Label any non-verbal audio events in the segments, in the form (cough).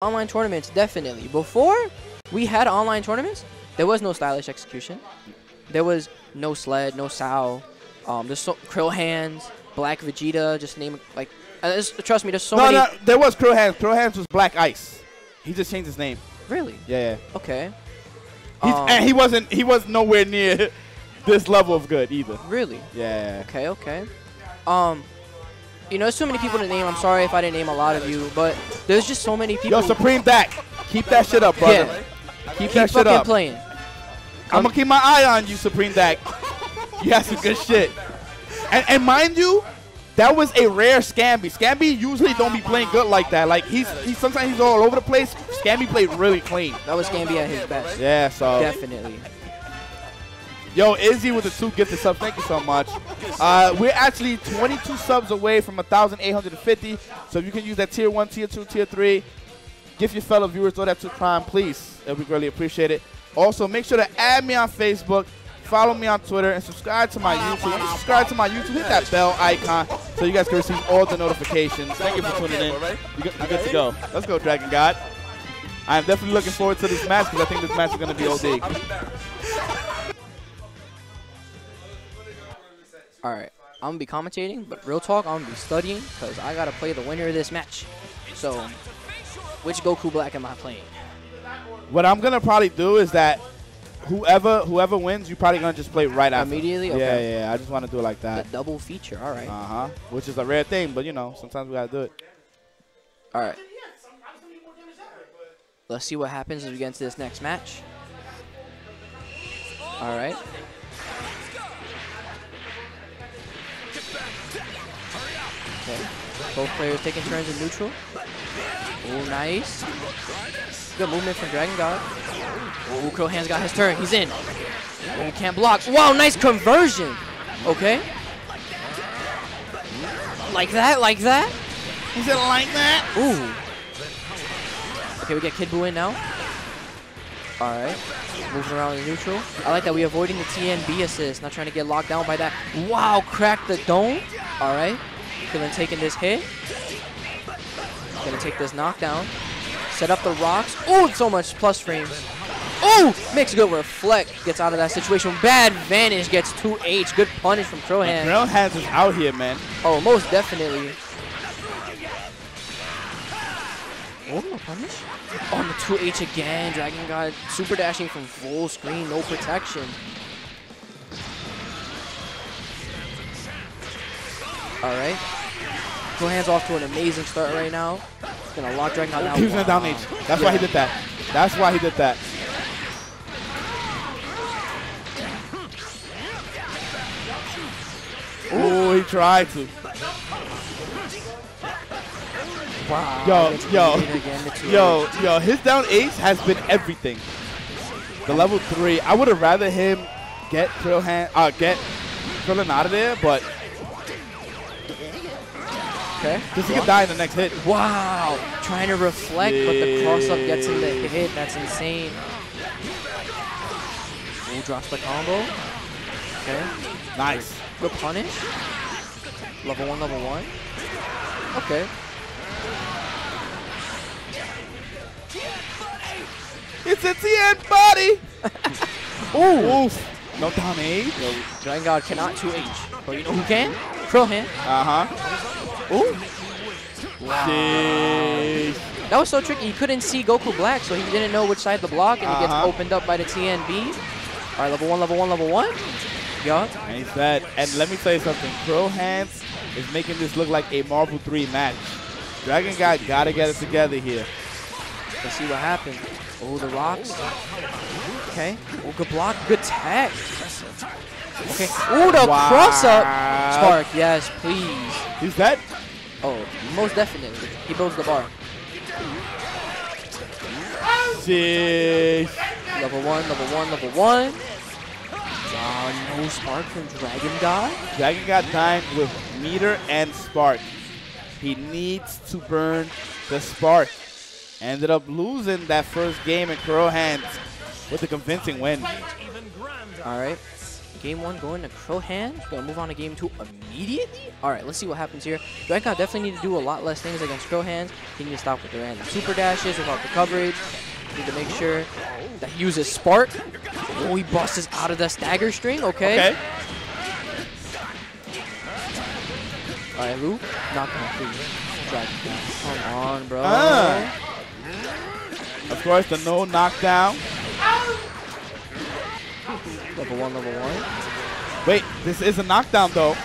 online tournaments, definitely. Before we had online tournaments, there was no stylish execution. There was no sled, no Sao. Um, there's so Krill Hands, Black Vegeta, just name like. Uh, trust me, there's so no, many. no, there was Crow Hands. Crow Hands was Black Ice. He just changed his name. Really? Yeah, yeah. Okay. He's, Um, and he wasn't. He was nowhere near (laughs) this level of good either. Really? Yeah. Okay, okay. Um, you know, there's so many people to name. I'm sorry if I didn't name a lot of you, but there's just so many people. Yo, Supreme back. keep that shit up, brother. Yeah. Keep, Keep that shit fucking up. playing. I'm gonna keep my eye on you, Supreme Dak. You have some good shit. And, and mind you, that was a rare Scamby. Scamby usually don't be playing good like that. Like he's, he's sometimes he's all over the place. Scamby played really clean. That was Scamby at his best. Yeah, so Definitely. Yo, Izzy with the two gifted subs. Thank you so much. Uh, we're actually 22 subs away from 1,850. So if you can use that tier one, tier two, tier three, give your fellow viewers throw that to crime, please. Uh, we really appreciate it. Also, make sure to add me on Facebook, follow me on Twitter, and subscribe to my YouTube. When you subscribe to my YouTube, hit that bell icon so you guys can receive all the notifications. Thank you for tuning in. You're good, you're good to go. Let's go, Dragon God. I am definitely looking forward to this match because I think this match is going to be OD. All right. I'm gonna be commentating, but real talk, I'm gonna be studying because I gotta play the winner of this match. So, which Goku Black am I playing? What I'm gonna probably do is that whoever whoever wins, you're probably gonna just play right after. Immediately? Yeah, Okay. yeah, yeah. I just want to do it like that. The double feature. All right. Uh huh. Which is a rare thing, but you know, sometimes we gotta do it. All right. Let's see what happens as we get into this next match. All right. Okay. Both players taking turns in neutral. Oh, nice. Good movement from Dragon God. Oh, Crow Hands got his turn. He's in. Oh, can't block. Wow, nice conversion. Okay. Like that, like that. Is it like that? Ooh. Okay, we get Kid Buu in now. Alright. Moving around in neutral. I like that we're avoiding the TNB assist, not trying to get locked down by that. Wow, crack the dome. Alright. Krillin taking this hit. Gonna take this knockdown. Set up the rocks. Oh, so much plus frames. Oh, makes a good reflect. Gets out of that situation. Bad vanish. Gets 2H. Good punish from Crowhand. Krill Hands is out here, man. Oh, most definitely. Oh, punish. On the 2H again. Dragon God super dashing from full screen, no protection. Alright. Go hands off to an amazing start right now. He's Gonna lock Dragon out down. He was gonna down H. That's why he did that. That's why he did that. Oh, he tried to. Wow. Yo, yo, beaten again, the 2H. yo, yo, his down ace has been everything. The level three, I would have rather him get Krill hand, uh, get Krillin out of there, but Okay. because he could die in the next hit. Wow. Trying to reflect, but the cross up gets him the hit. That's insane. Ooh, drops the combo. Okay. Nice. Good punish. Level one, level one. Okay. It's a TN body. (laughs) Ooh. Oof. No ace. Yo, Dragon God cannot 2H. But you know who can? Krillhan. Uh huh. Ooh. Jeez. That was so tricky. He couldn't see Goku Black, so he didn't know which side to block, and he gets Uh-huh. opened up by the TNB. All right, level one, level one, level one. Yeah. And he's dead. And let me tell you something. Crow Hands is making this look like a Marvel 3 match. Dragon God gotta get it together here. Let's see what happens. Oh, the rocks. Okay. Oh, good block. Good tag. Okay. Oh, the Wow. cross up. Spark, yes, please. He's dead. Oh, most definitely. He builds the bar. Jeez. Level one, level one, level one. Wow, no spark from Dragon God. Dragon God dying with meter and spark. He needs to burn the spark. Ended up losing that first game in Crow Hands with a convincing win. All right. Game one going to Crowhan. Gonna move on to game two immediately. All right, let's see what happens here. Dragon definitely need to do a lot less things against Crowhans. He need to stop with the random super dashes without the coverage. Need to make sure that he uses Spark. Oh, he busts out of the stagger string. Okay. Okay. All right, Lou. Not gonna free. Dragon Come on, bro. Ah. Of course, the no knockdown. Level one, level one. Wait, this is a knockdown though.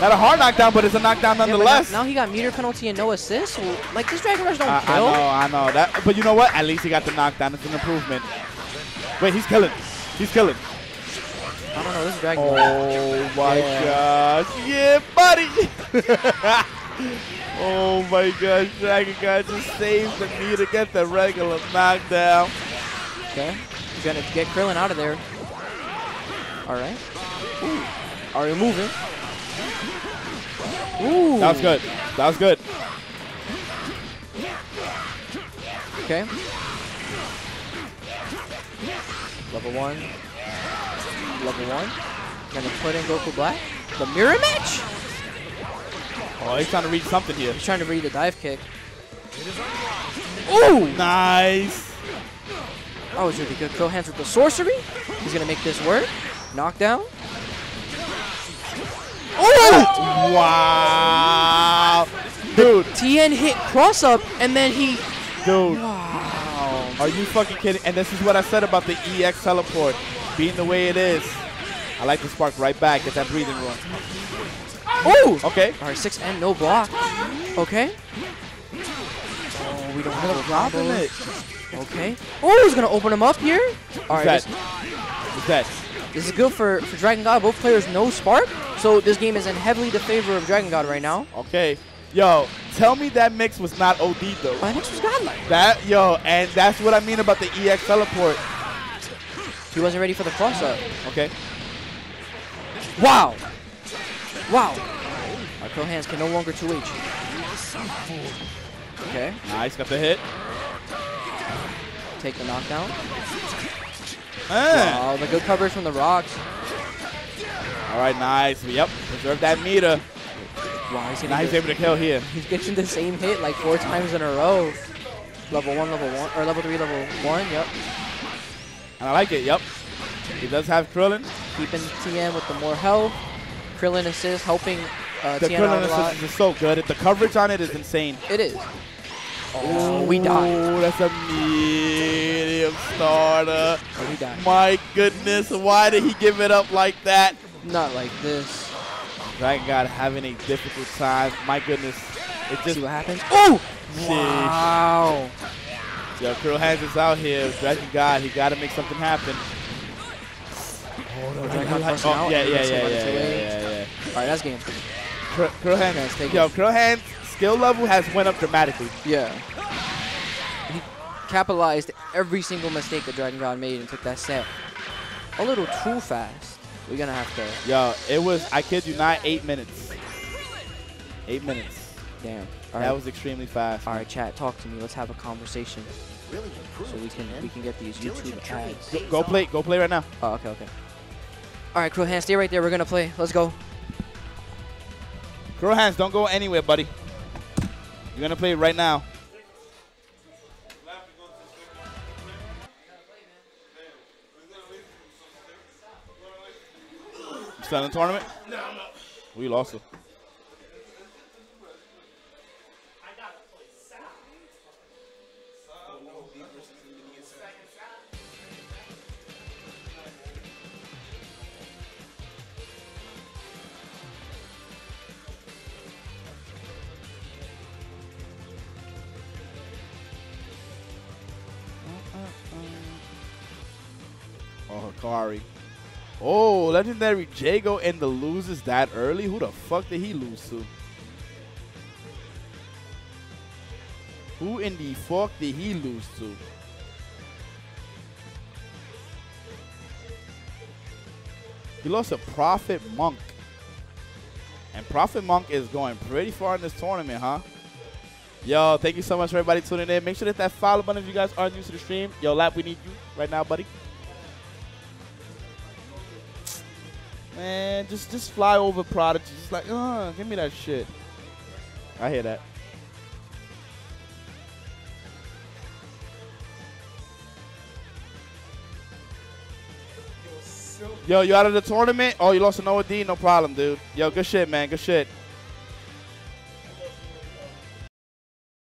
Not a hard knockdown, but it's a knockdown Yeah, nonetheless. now, now he got meter penalty and no assist. Like this Dragon Rush don't I, I know, I know that. But you know what? At least he got the knockdown. It's an improvement. Wait, he's killing. He's killing. I don't know. This is Dragon Ball. Oh my Yeah. gosh. Yeah, buddy. (laughs) oh my gosh. Dragon God just saves the knee to get the regular knockdown. Okay. He's gonna get Krillin out of there. All right. Ooh. Are you moving? Ooh. That was good. That was good. Okay. Level one. Level one. Gonna put in Goku Black. The mirror match? Oh, he's trying to read something here. He's trying to read the dive kick. Ooh! Nice. That was really good. Crow hands with the sorcery. He's gonna make this work. Knockdown. Oh! Wow. Dude, Tien hit cross up and then he. dude. Wow. Are you fucking kidding? And this is what I said about the EX teleport being the way it is. I like to spark right back. Get that breathing room. Oh! Okay. All right, six and no block. Okay. Oh, we don't have a Dropping problem. it. Okay. Oh, he's gonna open him up here. All right, that? this, that? This is good for for Dragon God. Both players no spark, so this game is in heavily the favor of Dragon God right now. Okay. Yo, tell me that mix was not OD though. My next was godlike. That yo, and that's what I mean about the EX teleport. He wasn't ready for the cross up. Okay. Wow. Wow. Our pro hands can no longer 2H. Okay. Nice, got the hit. Take the knockdown. Ah. Wow, the good coverage from the rocks. All right, nice. Yep, preserve that meter. Wow, he's Now he's able to kill here. he's getting the same hit like four times in a row. Level one, level one, or level three, level one. Yep. And I like it. Yep. He does have Krillin. Keeping TN with the more health. Krillin assist helping uh, The Krillin assist is so good. The coverage on it is insane. It is. Oh, we died. Oh, that's a medium starter. Oh, we died. My goodness, why did he give it up like that? Not like this. Dragon God having a difficult time. My goodness. It See just, what happens. Oh! Wow. yo, Krill Hands is out here. Dragon God, he got to make something happen. Oh, Dragon God oh, out yeah, and yeah, yeah, yeah, yeah, yeah, yeah. All right, that's game. Krill Hands, yo. Krill Hands skill level has went up dramatically. Yeah. He capitalized every single mistake that Dragon God made and took that set a little too fast. We're gonna have to. Yo, it was, I kid you not, eight minutes. Eight minutes. Damn. All That right. was extremely fast. All right, chat. Talk to me. Let's have a conversation so we can we can get these YouTube ads. Go, go play, go play right now. Oh, okay, okay. All right, Crow Hand, stay right there. We're gonna play. Let's go. Crow hands, don't go anywhere, buddy. You're gonna play right now. Still in the tournament? No, no. We lost it. Oh, Hikari. Oh, legendary Jago and the loses that early? Who the fuck did he lose to? Who in the fuck did he lose to? He lost to Prophet Monk. And Prophet Monk is going pretty far in this tournament, huh? Yo, thank you so much for everybody tuning in. Make sure to hit that follow button if you guys are new to the stream. Yo, Lap, we need you right now, buddy. Man, just just fly over Prodigy. Just like, uh, give me that shit. I hear that. Yo, you out of the tournament? Oh, you lost an OD? No problem, dude. Yo, good shit, man. Good shit.